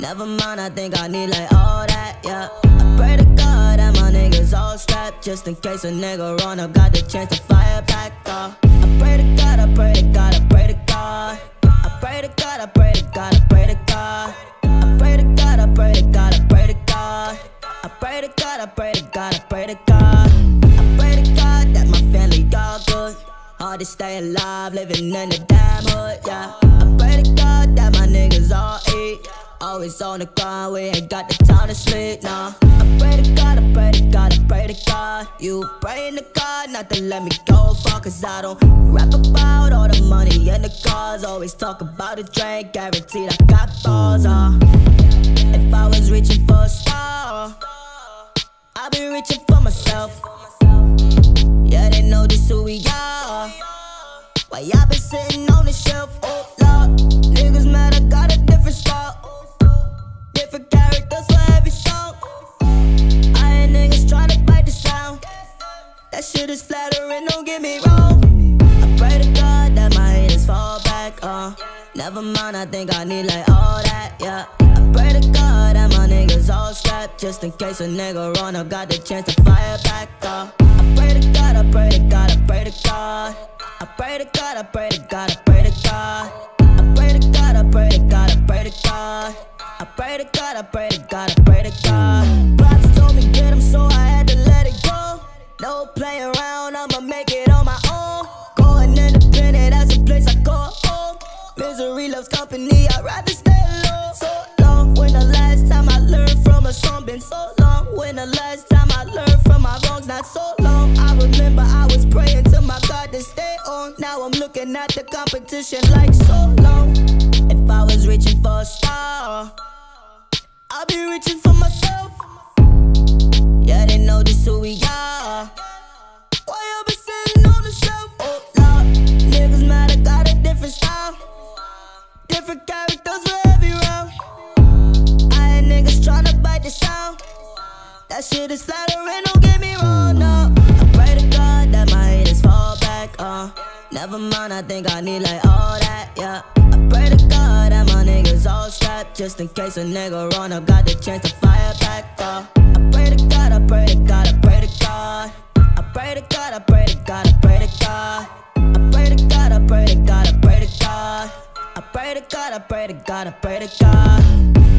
Never mind, I think I need like all that, yeah. I pray to God that my niggas all strapped just in case a nigga run up, got the chance to fire back off. I pray to God, I pray to God, I pray to God. I pray to God, I pray to God, I pray to God. I pray to God, I pray to God, I pray to God. I pray to God, I pray to God, I pray to God. I pray to God that my family all good. Hard to stay alive, living in the damn hood, yeah. I pray to God that my niggas all eat. Always on the grind, we ain't got the time to sleep, nah. I pray to God, I pray to God, I pray to God. You praying to God not to let me go far, cause I don't rap about all the money and the cars. Always talk about a drink, guaranteed I got balls, uh. If I was reaching for a star, I'd be reaching for myself. Yeah, they know this who we are. Why y'all been sitting on the shelf? Don't get me wrong. I pray to God that my haters fall back, uh. Never mind, I think I need like all that, yeah. I pray to God that my niggas all strapped just in case a nigga run up, got the chance to fire back, uh. I pray to God, I pray to God, I pray to God. I pray to God, I pray to God, loves company, I'd rather stay. So long, when the last time I learned from a song been so long. When the last time I learned from my wrongs, not so long. I remember I was praying to my God to stay on. Now I'm looking at the competition like so long. If I was reaching for a star, I'll be reaching for myself. Yeah, they know this who we are. Shit is flattering, don't get me wrong, no. I pray to God that my haters fall back, uh. Never mind, I think I need like all that, yeah. I pray to God that my niggas all strapped just in case a nigga run up, got the chance to fire back, uh. I pray to God, I pray to God, I pray to God. I pray to God, I pray to God, I pray to God. I pray to God, I pray to God, I pray to God. I pray to God, I pray to God, I pray to God.